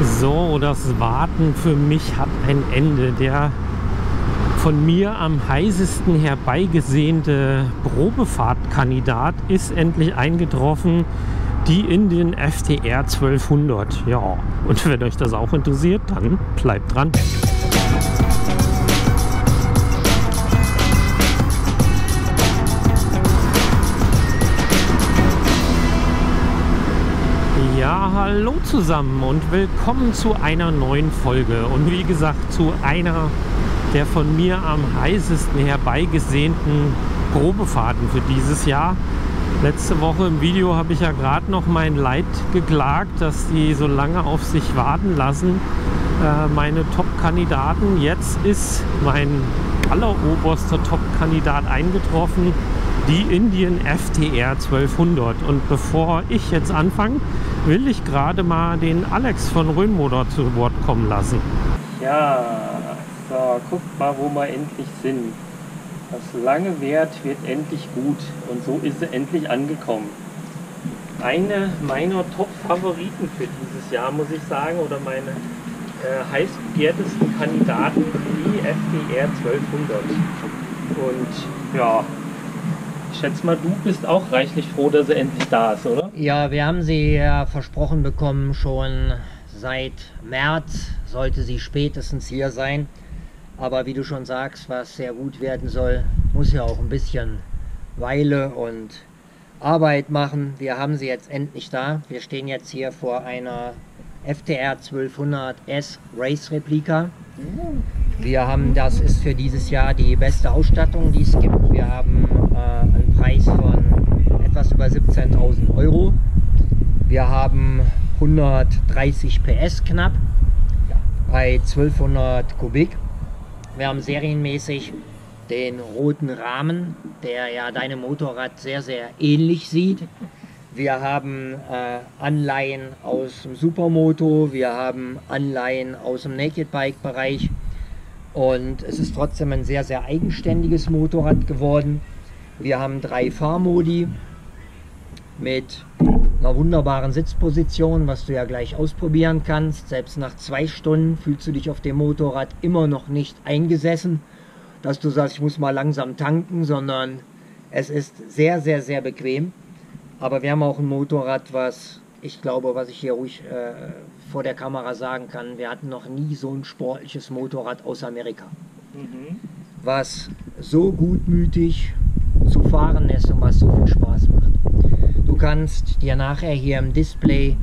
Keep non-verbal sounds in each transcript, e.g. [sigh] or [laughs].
So, das Warten für mich hat ein Ende. Der von mir am heißesten herbeigesehnte Probefahrtkandidat ist endlich eingetroffen, die in den FTR 1200. Ja, und [laughs] wenn euch das auch interessiert, dann bleibt dran. Hallo zusammen und willkommen zu einer neuen Folge. Und wie gesagt, zu einer der von mir am heißesten herbeigesehnten Probefahrten für dieses Jahr. Letzte Woche im Video habe ich ja gerade noch mein Leid geklagt, dass die so lange auf sich warten lassen, äh, meine Top-Kandidaten. Jetzt ist mein alleroberster Top-Kandidat eingetroffen, die Indian FTR 1200. Und bevor ich jetzt anfange, will ich gerade mal den Alex von Rhönmotor zu Wort kommen lassen. Ja, so, guckt mal, wo wir endlich sind. Das lange Wert wird endlich gut und so ist sie endlich angekommen. Eine meiner Top-Favoriten für dieses Jahr, muss ich sagen, oder meine äh, heiß begehrtesten Kandidaten, die FDR 1200. Und ja, schätze mal, du bist auch reichlich froh, dass sie endlich da ist, oder? Ja, wir haben sie ja versprochen bekommen, schon seit März sollte sie spätestens hier sein. Aber wie du schon sagst, was sehr gut werden soll, muss ja auch ein bisschen Weile und Arbeit machen. Wir haben sie jetzt endlich da. Wir stehen jetzt hier vor einer FTR 1200S Race Replika. Wir haben, das ist für dieses Jahr die beste Ausstattung, die es gibt. Wir haben äh, einen Preis von etwas über 17.000 Euro. Wir haben 130 PS knapp bei 1200 Kubik. Wir haben serienmäßig den roten Rahmen, der ja deinem Motorrad sehr, sehr ähnlich sieht. Wir haben äh, Anleihen aus dem Supermoto, wir haben Anleihen aus dem Naked Bike Bereich und es ist trotzdem ein sehr, sehr eigenständiges Motorrad geworden. Wir haben drei Fahrmodi mit einer wunderbaren Sitzposition, was du ja gleich ausprobieren kannst. Selbst nach zwei Stunden fühlst du dich auf dem Motorrad immer noch nicht eingesessen, dass du sagst, ich muss mal langsam tanken, sondern es ist sehr, sehr, sehr bequem. Aber wir haben auch ein Motorrad, was ich glaube, was ich hier ruhig äh, vor der Kamera sagen kann, wir hatten noch nie so ein sportliches Motorrad aus Amerika. Mhm. Was so gutmütig zu fahren ist und was so viel Spaß macht. Du kannst dir nachher hier im Display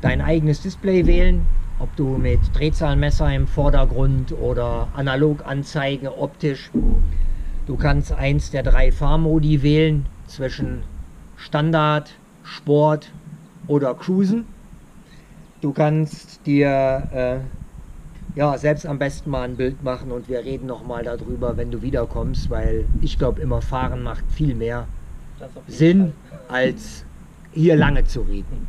dein eigenes Display wählen, ob du mit Drehzahlmesser im Vordergrund oder Analoganzeige optisch. Du kannst eins der drei Fahrmodi wählen zwischen Standard, Sport oder Cruisen. Du kannst dir äh, ja, selbst am besten mal ein Bild machen und wir reden nochmal darüber, wenn du wiederkommst, weil ich glaube immer Fahren macht viel mehr Sinn, als hier lange zu reden.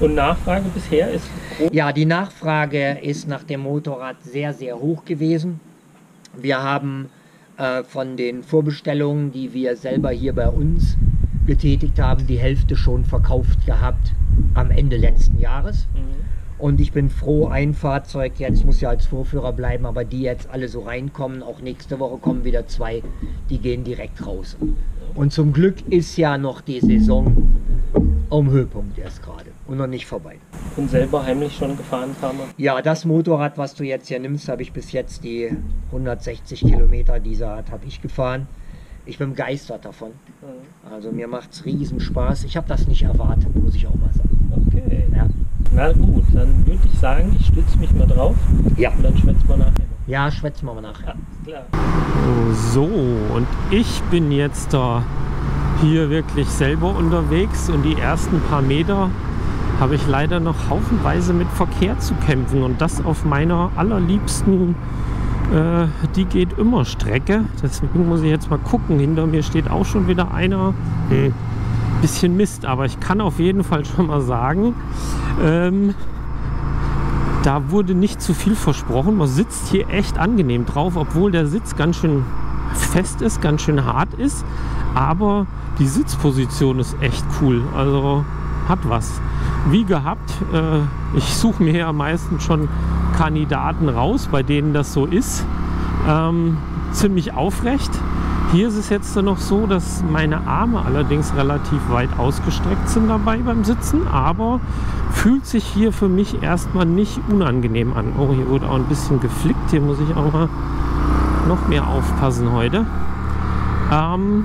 Und Nachfrage bisher ist groß? Ja, die Nachfrage ist nach dem Motorrad sehr, sehr hoch gewesen. Wir haben äh, von den Vorbestellungen, die wir selber hier bei uns getätigt haben, die Hälfte schon verkauft gehabt am Ende letzten Jahres. Mhm. Und ich bin froh, ein Fahrzeug jetzt muss ja als Vorführer bleiben, aber die jetzt alle so reinkommen, auch nächste Woche kommen wieder zwei, die gehen direkt raus. Und zum Glück ist ja noch die Saison am Höhepunkt erst gerade und noch nicht vorbei. Und selber heimlich schon gefahren, Farmer? Ja, das Motorrad, was du jetzt hier nimmst, habe ich bis jetzt die 160 Kilometer dieser Art habe ich gefahren. Ich bin begeistert davon. Mhm. Also mir macht es riesen Spaß. Ich habe das nicht erwartet, muss ich auch mal sagen. Okay. Ja. Na gut, dann würde ich sagen, ich stütze mich mal drauf. Ja. Und dann schwätzen wir nachher. Ja, schwätzen wir mal nachher. Ja, klar. So, und ich bin jetzt da hier wirklich selber unterwegs und die ersten paar Meter habe ich leider noch haufenweise mit Verkehr zu kämpfen und das auf meiner allerliebsten äh, die geht immer Strecke. Deswegen muss ich jetzt mal gucken. Hinter mir steht auch schon wieder einer. Hm. Bisschen Mist, aber ich kann auf jeden Fall schon mal sagen, ähm, da wurde nicht zu viel versprochen. Man sitzt hier echt angenehm drauf, obwohl der Sitz ganz schön fest ist, ganz schön hart ist. Aber die Sitzposition ist echt cool. Also hat was. wie gehabt, äh, ich suche mir ja meistens schon Kandidaten raus, bei denen das so ist. Ähm, ziemlich aufrecht. Hier ist es jetzt noch so, dass meine Arme allerdings relativ weit ausgestreckt sind dabei beim Sitzen, aber fühlt sich hier für mich erstmal nicht unangenehm an. Oh, hier wurde auch ein bisschen geflickt. Hier muss ich auch mal noch mehr aufpassen heute. Ähm,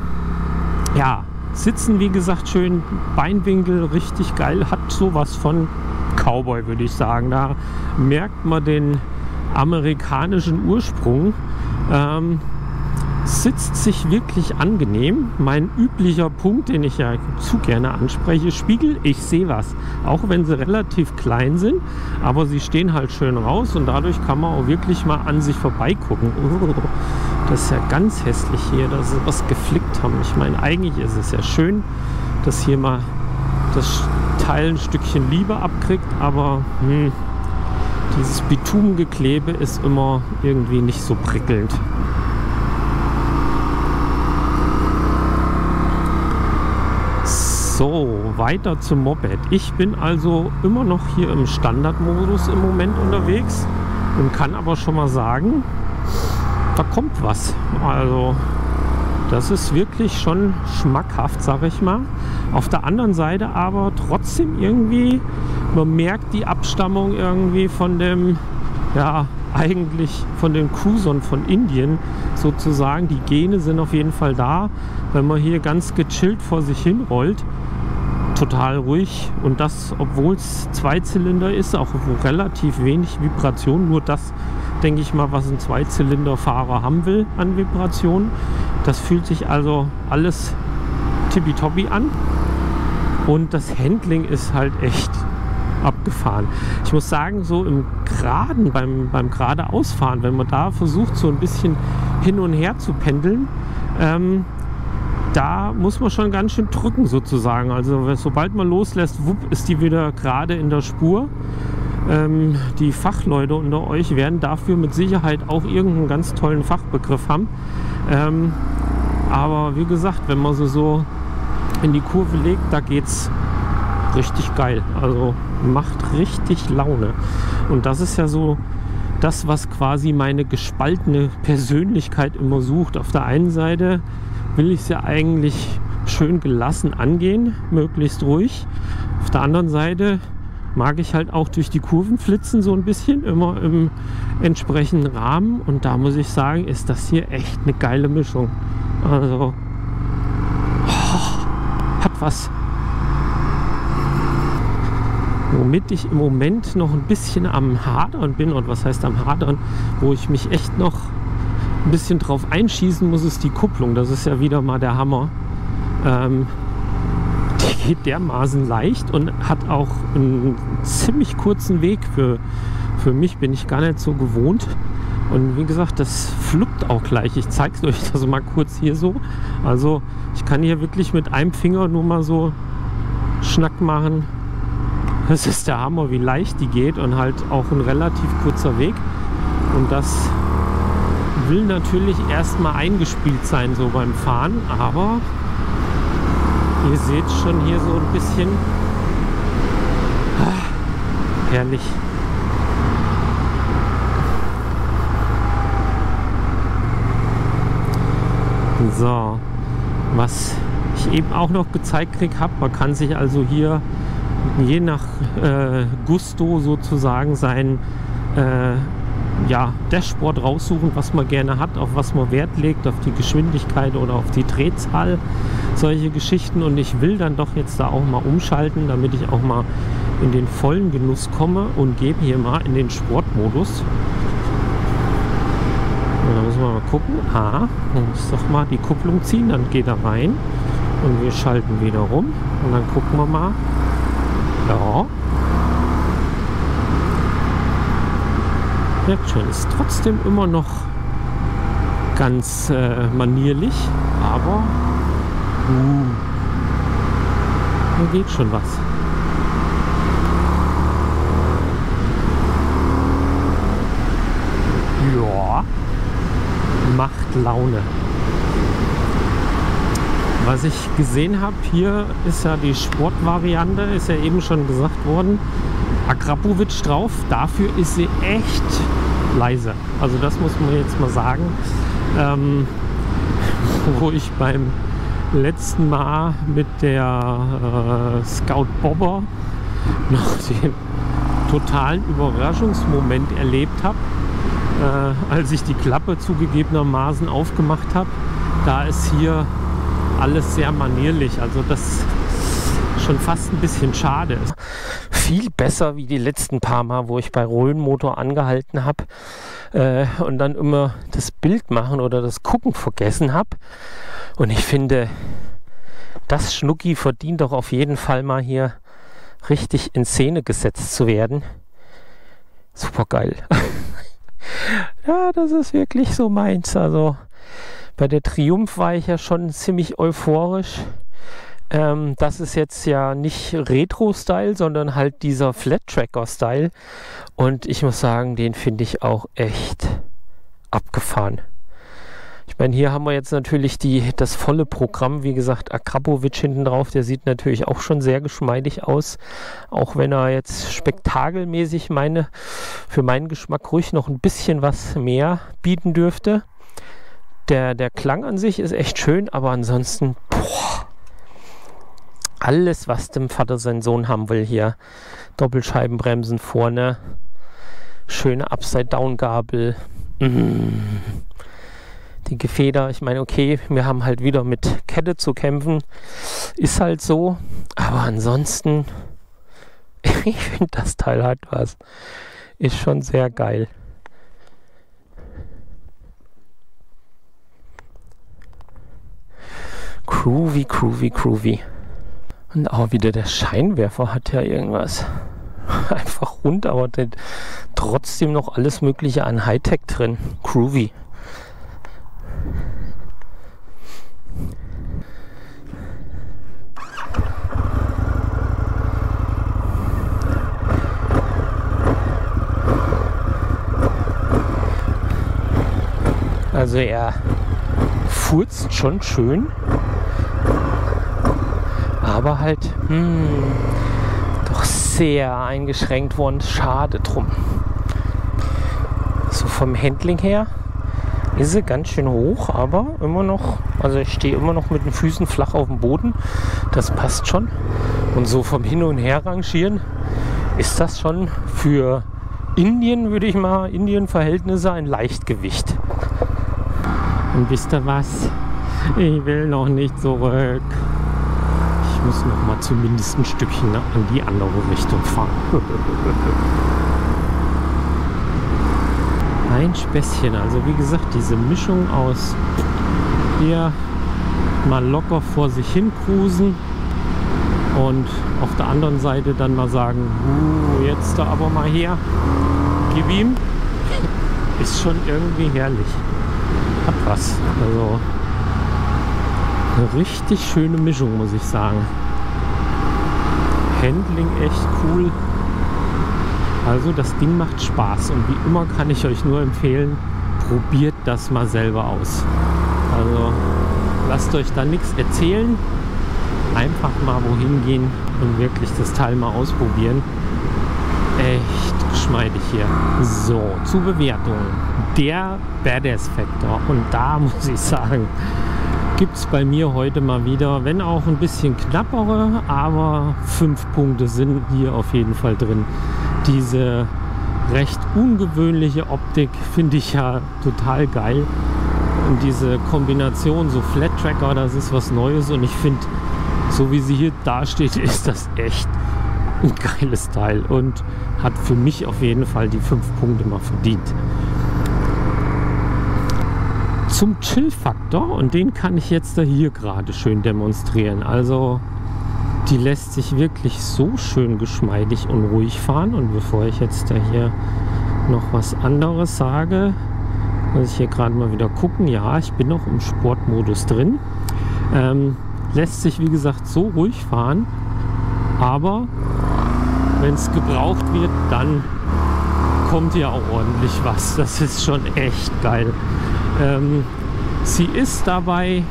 ja, sitzen wie gesagt schön, Beinwinkel richtig geil, hat sowas von Cowboy, würde ich sagen. Da merkt man den amerikanischen Ursprung. Ähm, sitzt sich wirklich angenehm. Mein üblicher Punkt, den ich ja zu gerne anspreche, Spiegel, ich sehe was. Auch wenn sie relativ klein sind, aber sie stehen halt schön raus und dadurch kann man auch wirklich mal an sich vorbeigucken. [laughs] Das ist ja ganz hässlich hier, dass sie was geflickt haben. Ich meine, eigentlich ist es ja schön, dass hier mal das Teil ein Stückchen Liebe abkriegt, aber hm, dieses Bitumengeklebe ist immer irgendwie nicht so prickelnd. So, weiter zum Moped. Ich bin also immer noch hier im Standardmodus im Moment unterwegs und kann aber schon mal sagen, da kommt was. Also das ist wirklich schon schmackhaft, sag ich mal. Auf der anderen Seite aber trotzdem irgendwie, man merkt die Abstammung irgendwie von dem, ja, eigentlich von den Cruisern von Indien sozusagen. Die Gene sind auf jeden Fall da. Wenn man hier ganz gechillt vor sich hin rollt, total ruhig und das, obwohl es Zweizylinder ist, auch relativ wenig Vibration. Nur das, denke ich mal, was ein Zweizylinderfahrer haben will an Vibration. Das fühlt sich also alles tippitoppi an und das Handling ist halt echt abgefahren. Ich muss sagen, so im Geraden, beim, beim geradeausfahren, wenn man da versucht, so ein bisschen hin und her zu pendeln, ähm, da muss man schon ganz schön drücken sozusagen. Also sobald man loslässt, wupp, ist die wieder gerade in der Spur. Ähm, die Fachleute unter euch werden dafür mit Sicherheit auch irgendeinen ganz tollen Fachbegriff haben. Ähm, aber wie gesagt, wenn man sie so in die Kurve legt, da geht es richtig geil. Also macht richtig Laune. Und das ist ja so das, was quasi meine gespaltene Persönlichkeit immer sucht. Auf der einen Seite will ich es ja eigentlich schön gelassen angehen, möglichst ruhig. Auf der anderen Seite mag ich halt auch durch die Kurven flitzen so ein bisschen, immer im entsprechenden Rahmen. Und da muss ich sagen, ist das hier echt eine geile Mischung. Also oh, hat was. Womit ich im Moment noch ein bisschen am Hadern bin, und was heißt am Hadern, wo ich mich echt noch ein bisschen drauf einschießen muss, ist die Kupplung. Das ist ja wieder mal der Hammer. Ähm, die geht dermaßen leicht und hat auch einen ziemlich kurzen Weg. Für, für mich bin ich gar nicht so gewohnt. Und wie gesagt, das fluppt auch gleich. Ich zeige es euch das mal kurz hier so. Also ich kann hier wirklich mit einem Finger nur mal so Schnack machen. Das ist der Hammer, wie leicht die geht und halt auch ein relativ kurzer Weg. Und das will natürlich erstmal eingespielt sein so beim Fahren, aber ihr seht schon hier so ein bisschen ah, herrlich. So, was ich eben auch noch gezeigt krieg habe, man kann sich also hier je nach äh, Gusto sozusagen sein äh, ja, Dashboard raussuchen, was man gerne hat, auf was man Wert legt, auf die Geschwindigkeit oder auf die Drehzahl, solche Geschichten. Und ich will dann doch jetzt da auch mal umschalten, damit ich auch mal in den vollen Genuss komme und gebe hier mal in den Sportmodus. da müssen wir mal gucken. Ah, muss doch mal die Kupplung ziehen, dann geht er rein und wir schalten wieder rum und dann gucken wir mal. Ja, Merkt schon, ist trotzdem immer noch ganz äh, manierlich, aber uh, da geht schon was. Ja, macht Laune. Was was ich gesehen habe, hier ist ja die Sportvariante, ist ja eben schon gesagt worden. Akrapovic drauf, dafür ist sie echt leise. Also das muss man jetzt mal sagen. Ähm, [laughs] wo ich beim letzten Mal mit der äh, Scout Bobber noch [laughs] den totalen Überraschungsmoment erlebt habe, äh, als ich die Klappe zugegebenermaßen aufgemacht habe. Da ist hier alles sehr manierlich. Also das schon fast ein bisschen schade ist. Viel besser wie die letzten paar Mal, wo ich bei Rollenmotor angehalten habe äh, und dann immer das Bild machen oder das Gucken vergessen habe. Und ich finde, das Schnucki verdient doch auf jeden Fall mal hier richtig in Szene gesetzt zu werden. Super geil. [laughs] ja, das ist wirklich so meins. Also bei der Triumph war ich ja schon ziemlich euphorisch. Ähm, das ist jetzt ja nicht Retro-Style, sondern halt dieser Flat-Tracker-Style. Und ich muss sagen, den finde ich auch echt abgefahren. Ich meine, hier haben wir jetzt natürlich die, das volle Programm. Wie gesagt, Akrapovic hinten drauf, der sieht natürlich auch schon sehr geschmeidig aus. Auch wenn er jetzt spektakelmäßig meine, für meinen Geschmack ruhig noch ein bisschen was mehr bieten dürfte. Der, der Klang an sich ist echt schön, aber ansonsten, boah, alles, was dem Vater sein Sohn haben will hier. Doppelscheibenbremsen vorne, schöne Upside-Down-Gabel. Mm. Die Gefeder, ich meine, okay, wir haben halt wieder mit Kette zu kämpfen. Ist halt so. Aber ansonsten, [laughs] ich finde, das Teil hat was. Ist schon sehr geil. Groovy, groovy, groovy. Und auch wieder der Scheinwerfer hat ja irgendwas. [laughs] Einfach rund, aber trotzdem noch alles Mögliche an Hightech drin. Groovy. Also er furzt schon schön, aber halt hm, doch sehr eingeschränkt worden. Schade drum. So vom Handling her ist sie ganz schön hoch, aber immer noch, also ich stehe immer noch mit den Füßen flach auf dem Boden. Das passt schon. Und so vom Hin- und Her rangieren ist das schon für Indien, würde ich mal, Indien-Verhältnisse ein Leichtgewicht. Und wisst ihr was? Ich will noch nicht zurück. Muss noch mal zumindest ein Stückchen in die andere Richtung fahren. [laughs] ein Späßchen. Also wie gesagt, diese Mischung aus hier mal locker vor sich hin cruisen und auf der anderen Seite dann mal sagen, uh, jetzt da aber mal her, gib ihm, [laughs] ist schon irgendwie herrlich hat was. Also eine richtig schöne Mischung, muss ich sagen. Handling echt cool. Also das Ding macht Spaß und wie immer kann ich euch nur empfehlen, probiert das mal selber aus. Also lasst euch da nichts erzählen. Einfach mal wohin gehen und wirklich das Teil mal ausprobieren. Echt geschmeidig hier. So, zu Bewertung. Der Badass Factor. Und da [laughs] muss ich sagen, gibt es bei mir heute mal wieder, wenn auch ein bisschen knappere, aber fünf Punkte sind hier auf jeden Fall drin. Diese recht ungewöhnliche Optik finde ich ja total geil. Und diese Kombination, so Flat Tracker, das ist was Neues und ich finde, so wie sie hier dasteht, [laughs] ist das echt ein geiles Teil und hat für mich auf jeden Fall die fünf Punkte mal verdient. Zum Chill-Faktor und den kann ich jetzt da hier gerade schön demonstrieren. Also die lässt sich wirklich so schön geschmeidig und ruhig fahren und bevor ich jetzt da hier noch was anderes sage, muss ich hier gerade mal wieder gucken. Ja, ich bin noch im Sportmodus drin. Ähm, lässt sich wie gesagt so ruhig fahren, aber wenn es gebraucht wird, dann kommt ja auch ordentlich was. Das ist schon echt geil. Ähm, sie ist dabei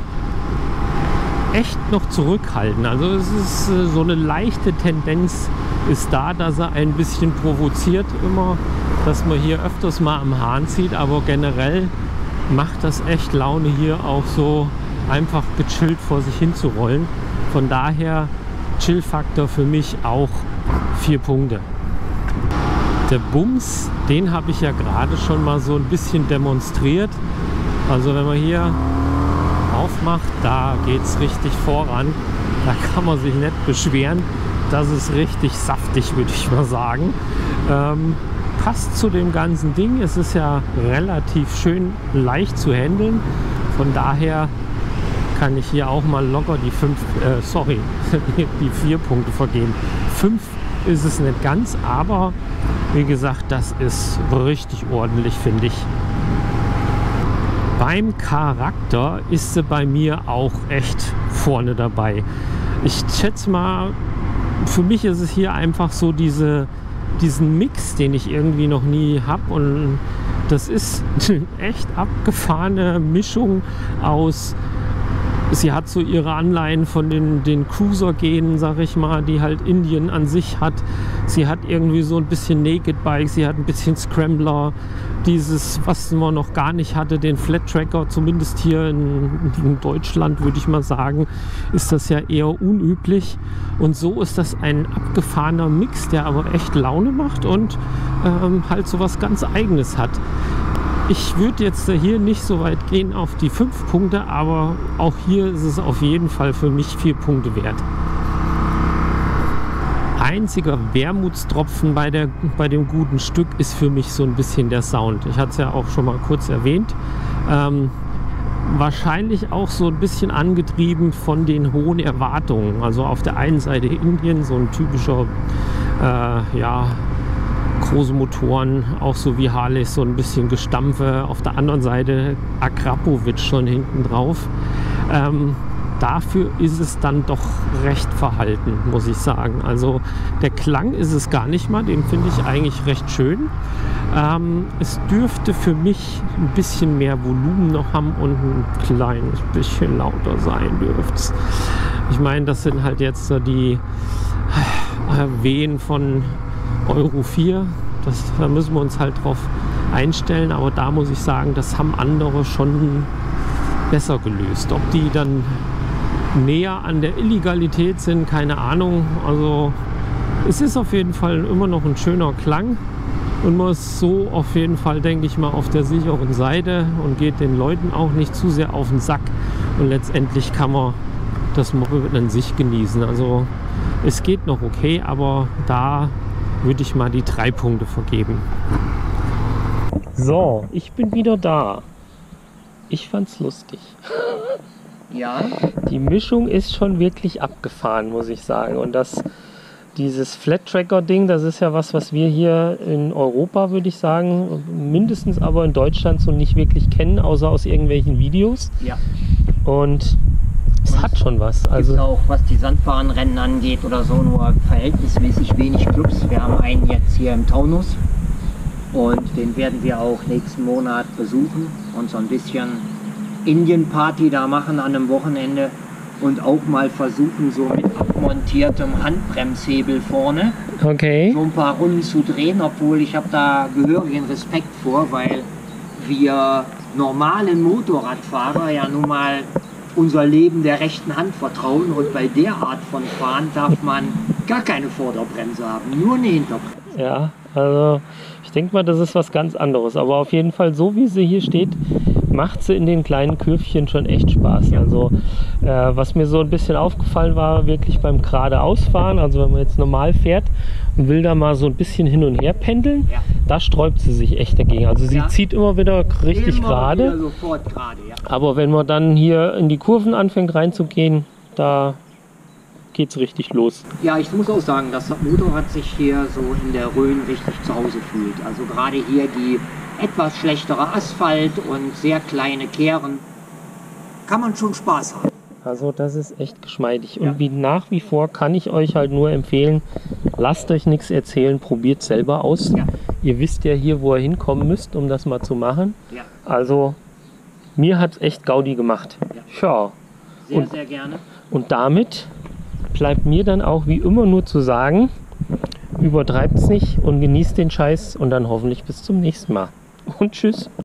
echt noch zurückhaltend. Also es ist äh, so eine leichte Tendenz ist da, dass er ein bisschen provoziert immer, dass man hier öfters mal am Hahn zieht, aber generell macht das echt Laune hier auch so einfach gechillt vor sich hinzurollen. Von daher Chill-Faktor für mich auch vier Punkte. Der Bums, den habe ich ja gerade schon mal so ein bisschen demonstriert. Also wenn man hier aufmacht, da geht es richtig voran. Da kann man sich nicht beschweren. Das ist richtig saftig, würde ich mal sagen. Ähm, passt zu dem ganzen Ding. Es ist ja relativ schön leicht zu handeln. Von daher kann ich hier auch mal locker die fünf, äh, sorry, [laughs] die vier Punkte vergeben. Fünf ist es nicht ganz, aber wie gesagt, das ist richtig ordentlich, finde ich. Beim Charakter ist sie bei mir auch echt vorne dabei. Ich schätze mal, für mich ist es hier einfach so diese, diesen Mix, den ich irgendwie noch nie habe. Und das ist [laughs] eine echt abgefahrene Mischung aus sie hat so ihre Anleihen von den, den Cruiser-Genen, sag ich mal, die halt Indien an sich hat. Sie hat irgendwie so ein bisschen Naked Bike, sie hat ein bisschen Scrambler, dieses, was man noch gar nicht hatte, den Flat Tracker, zumindest hier in, in Deutschland würde ich mal sagen, ist das ja eher unüblich. Und so ist das ein abgefahrener Mix, der aber echt Laune macht und ähm, halt so was ganz Eigenes hat. Ich würde jetzt hier nicht so weit gehen auf die fünf Punkte, aber auch hier ist es auf jeden Fall für mich vier Punkte wert. Einziger Wermutstropfen bei, der, bei dem guten Stück ist für mich so ein bisschen der Sound. Ich hatte es ja auch schon mal kurz erwähnt. Ähm, wahrscheinlich auch so ein bisschen angetrieben von den hohen Erwartungen. Also auf der einen Seite Indien, so ein typischer äh, ja, große Motoren, auch so wie Harley, so ein bisschen Gestampfe. Auf der anderen Seite Akrapovic schon hinten drauf. Ähm, dafür ist es dann doch recht verhalten, muss ich sagen. Also der Klang ist es gar nicht mal, den finde ich eigentlich recht schön. Ähm, es dürfte für mich ein bisschen mehr Volumen noch haben und ein kleines bisschen lauter sein dürfte Ich meine, das sind halt jetzt so die äh, Wehen von Euro 4. Das, da müssen wir uns halt drauf einstellen. Aber da muss ich sagen, das haben andere schon besser gelöst. Ob die dann näher an der Illegalität sind, keine Ahnung. Also es ist auf jeden Fall immer noch ein schöner Klang und man ist so auf jeden Fall, denke ich mal, auf der sicheren Seite und geht den Leuten auch nicht zu sehr auf den Sack. Und letztendlich kann man das Moped an sich genießen. Also es geht noch okay, aber da würde ich mal die drei Punkte vergeben. So, ich bin wieder da. Ich fand's lustig. Ja. Die Mischung ist schon wirklich abgefahren, muss ich sagen. Und das, dieses Flat Tracker Ding, das ist ja was, was wir hier in Europa, würde ich sagen, mindestens aber in Deutschland so nicht wirklich kennen, außer aus irgendwelchen Videos. Ja. Und es hat schon was. Also auch was die Sandbahnrennen angeht oder so, nur verhältnismäßig wenig Clubs. Wir haben einen jetzt hier im Taunus und den werden wir auch nächsten Monat besuchen und so ein bisschen Indien-Party da machen an einem Wochenende und auch mal versuchen, so mit abmontiertem Handbremshebel vorne okay. so ein paar Runden zu drehen, obwohl ich habe da gehörigen Respekt vor, weil wir normalen Motorradfahrer ja nun mal unser Leben der rechten Hand vertrauen und bei der Art von Fahren darf man gar keine Vorderbremse haben, nur eine Hinterbremse. Ja, also ich denke mal, das ist was ganz anderes. Aber auf jeden Fall, so wie sie hier steht, macht sie in den kleinen Kürfchen schon echt Spaß. Also äh, was mir so ein bisschen aufgefallen war, wirklich beim geradeausfahren, also wenn man jetzt normal fährt und will da mal so ein bisschen hin und her pendeln, ja. da sträubt sie sich echt dagegen. Also sie ja. zieht immer wieder richtig gerade. Ja. Aber wenn man dann hier in die Kurven anfängt reinzugehen, da geht es richtig los. Ja, ich muss auch sagen, das Motorrad sich hier so in der Rhön richtig zu Hause fühlt. Also gerade hier die etwas schlechtere Asphalt und sehr kleine Kehren, kann man schon Spaß haben. Also das ist echt geschmeidig. Und wie nach wie vor kann ich euch halt nur empfehlen, lasst euch nichts erzählen, probiert selber aus. Ja. Ihr wisst ja hier, wo ihr hinkommen müsst, um das mal zu machen. Ja. Also mir hat es echt Gaudi gemacht. Ja. ja. Sehr, und, sehr gerne. Und damit bleibt mir dann auch wie immer nur zu sagen, übertreibt's nicht und genießt den Scheiß und dann hoffentlich bis zum nächsten Mal. Und tschüss.